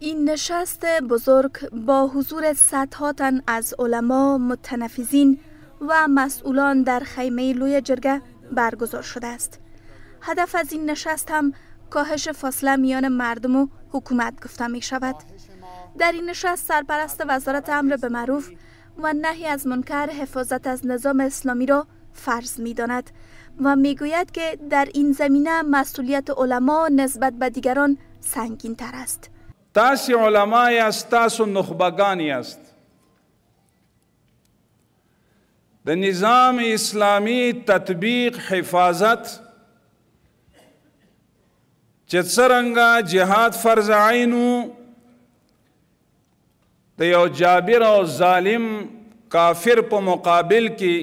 این نشست بزرگ با حضور صدها تن از علما، متنفذین و مسئولان در خیمه لوی جرگه برگزار شده است. هدف از این نشست هم کاهش فاصله میان مردم و حکومت گفته می شود. در این نشست سرپرست وزارت امر به معروف و نهی از منکر حفاظت از نظام اسلامی را فرض می داند و می گوید که در این زمینه مسئولیت علما نسبت به دیگران سنگین تر است. تاسی علمای است تاسو نخبگانی است. د نظام اسلامی تطبیق حفاظت چې څرنګه جهاد فرض عینو د یو جابر او ظالم کافر په مقابل کې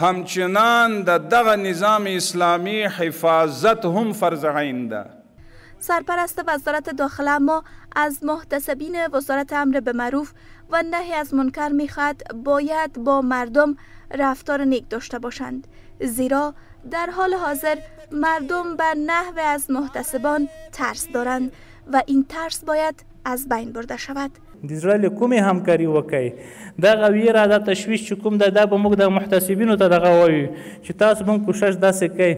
همچنان د دغه نظام اسلامی حفاظت هم فرض عین ده سرپرست وزارت داخله ما از محتسبین وزارت امر به معروف و نهی از منکر می‌خواد باید با مردم رفتار نیک داشته باشند زیرا در حال حاضر مردم به نحو از محتسبان ترس دارند و این ترس باید از بین برده شود. د زړه کومې همکاري وکړي دغه ویره دا تشویش چې کوم ده دا به موږ د محتسبینو ته دغه وایو چې تاسو کوشش داسې کوئ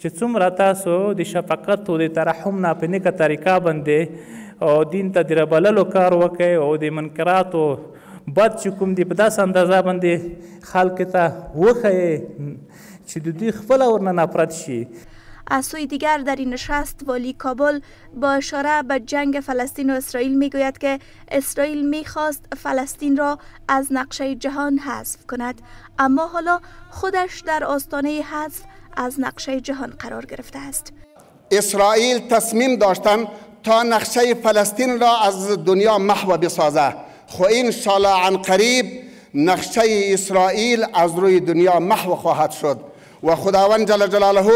چې څومره تاسو د شفقت او د ترحم نه په نیکه طریقه باندې او دین ته د ربللو کار وکړي او د منکراتو بد چې کوم دی په داسې اندازه باندې خلک ته وښیي چې د دوی خپله ورنه نفرت شي. از سوی دیگر در این نشست والی کابل با اشاره به جنگ فلسطین و اسرائیل میگوید که اسرائیل میخواست فلسطین را از نقشه جهان حذف کند. اما حالا خودش در آستانه حذف از نقشه جهان قرار گرفته است. اسرائیل تصمیم داشتن تا نقشه فلسطین را از دنیا محو بسازه. خو این عن قریب نقشه اسرائیل از روی دنیا محو خواهد شد. و خداوند جل جلاله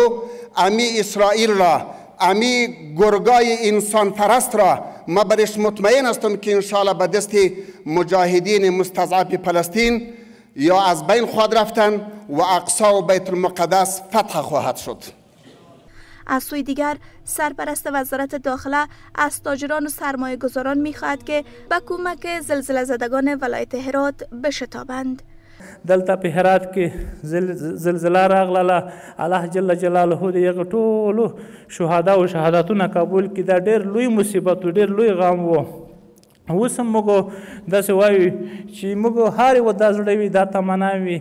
امی اسرائیل را امی گرگای انسان پرست را ما برش مطمئن هستم که انشاءالله به دست مجاهدین مستضعف فلسطین یا از بین خواهد رفتن و اقصا و بیت المقدس فتح خواهد شد از سوی دیگر سرپرست وزارت داخله از تاجران و سرمایه گذاران می خواهد که به کمک زلزله زدگان ولایت هرات بشتابند. دلته په هرات کې زلزله راغله الله جل جلاله د یغه ټولو شهدا او شهادتونه قبول کړي دا ډېر لوی مصیبت ډېر لوی غم وو اوس هم موږ داسې وایو چې موږ هارې و دا زړه وي دا تمنا وي.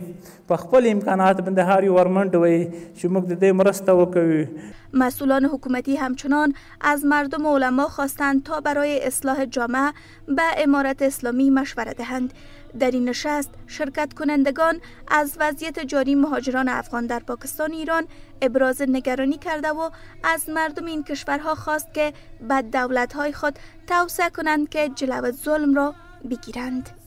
په خپل امکانات باندې هارې ورمنډ وي چې موږ د دې مرسته وکوي مسئولان حکومتی همچنان از مردم و علما خواستند تا برای اصلاح جامعه به امارت اسلامی مشوره دهند. در این نشست شرکت کنندگان از وضعیت جاری مهاجران افغان در پاکستان ایران ابراز نگرانی کرده و از مردم این کشورها خواست که به دولتهای خود توسعه کنند که جلو ظلم را بگیرند.